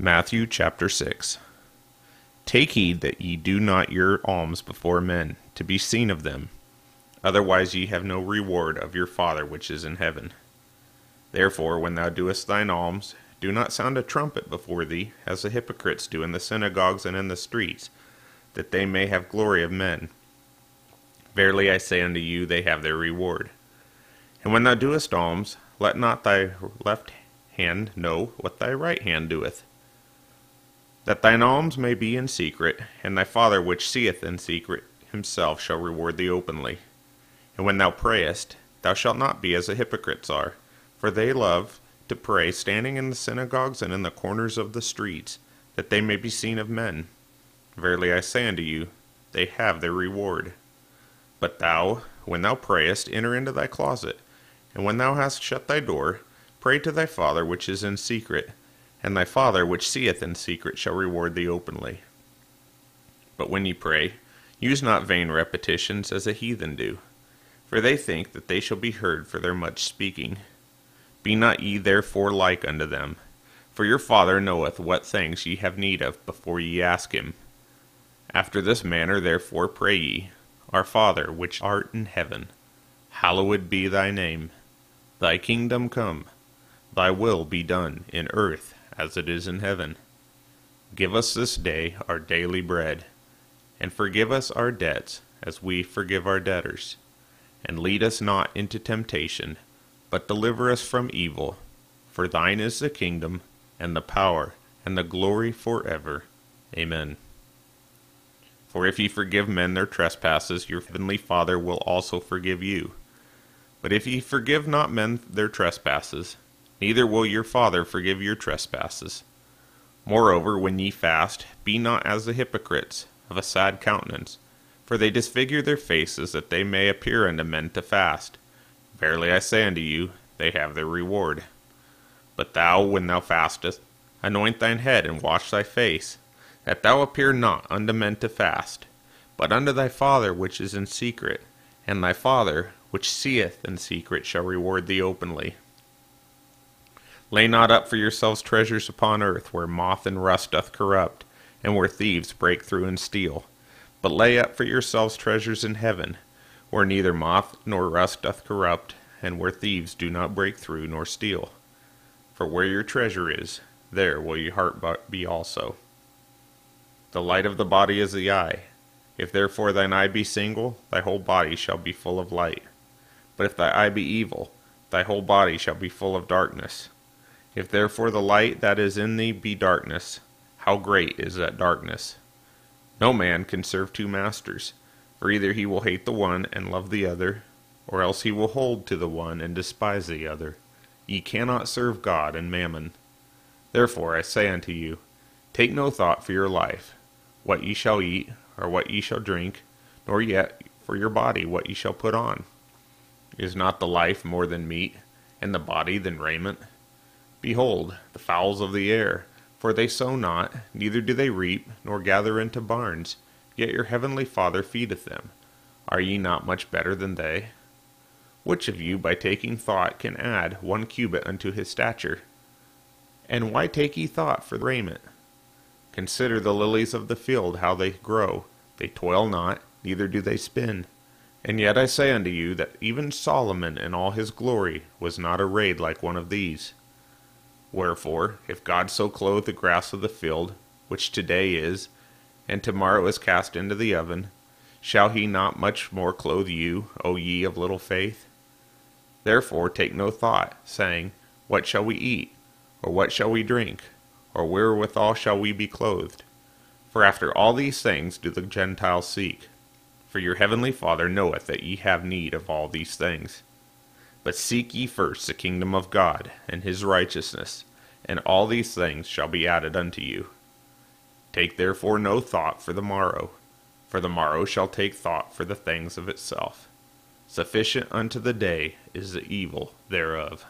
Matthew chapter 6 Take heed that ye do not your alms before men, to be seen of them. Otherwise ye have no reward of your Father which is in heaven. Therefore, when thou doest thine alms, do not sound a trumpet before thee, as the hypocrites do in the synagogues and in the streets, that they may have glory of men. Verily I say unto you, they have their reward. And when thou doest alms, let not thy left hand know what thy right hand doeth, that thine alms may be in secret, and thy Father which seeth in secret himself shall reward thee openly. And when thou prayest, thou shalt not be as the hypocrites are, for they love to pray standing in the synagogues and in the corners of the streets, that they may be seen of men. Verily I say unto you, they have their reward. But thou, when thou prayest, enter into thy closet, and when thou hast shut thy door, pray to thy Father which is in secret, and thy Father which seeth in secret shall reward thee openly. But when ye pray, use not vain repetitions as the heathen do, for they think that they shall be heard for their much speaking. Be not ye therefore like unto them, for your Father knoweth what things ye have need of before ye ask him. After this manner therefore pray ye, Our Father which art in heaven, hallowed be thy name. Thy kingdom come, thy will be done in earth as it is in heaven. Give us this day our daily bread, and forgive us our debts as we forgive our debtors. And lead us not into temptation, but deliver us from evil. For thine is the kingdom, and the power, and the glory forever. Amen. For if ye forgive men their trespasses, your heavenly Father will also forgive you. But if ye forgive not men their trespasses, neither will your Father forgive your trespasses. Moreover, when ye fast, be not as the hypocrites, of a sad countenance, for they disfigure their faces, that they may appear unto men to fast. Verily I say unto you, they have their reward. But thou, when thou fastest, anoint thine head, and wash thy face, that thou appear not unto men to fast, but unto thy Father which is in secret, and thy Father which seeth in secret shall reward thee openly. Lay not up for yourselves treasures upon earth, where moth and rust doth corrupt, and where thieves break through and steal. But lay up for yourselves treasures in heaven, where neither moth nor rust doth corrupt, and where thieves do not break through nor steal. For where your treasure is, there will your heart be also. The light of the body is the eye. If therefore thine eye be single, thy whole body shall be full of light. But if thy eye be evil, thy whole body shall be full of darkness. If therefore the light that is in thee be darkness, how great is that darkness? No man can serve two masters, for either he will hate the one and love the other, or else he will hold to the one and despise the other. Ye cannot serve God and mammon. Therefore I say unto you, take no thought for your life, what ye shall eat, or what ye shall drink, nor yet for your body what ye shall put on. Is not the life more than meat, and the body than raiment? Behold, the fowls of the air, for they sow not, neither do they reap, nor gather into barns, yet your heavenly Father feedeth them. Are ye not much better than they? Which of you by taking thought can add one cubit unto his stature? And why take ye thought for raiment? Consider the lilies of the field, how they grow. They toil not, neither do they spin. And yet I say unto you that even Solomon in all his glory was not arrayed like one of these. Wherefore, if God so clothe the grass of the field, which today is, and tomorrow is cast into the oven, shall he not much more clothe you, O ye of little faith? Therefore take no thought, saying, What shall we eat? Or what shall we drink? Or wherewithal shall we be clothed? For after all these things do the Gentiles seek. For your heavenly Father knoweth that ye have need of all these things. But seek ye first the kingdom of God and his righteousness, and all these things shall be added unto you. Take therefore no thought for the morrow, for the morrow shall take thought for the things of itself. Sufficient unto the day is the evil thereof.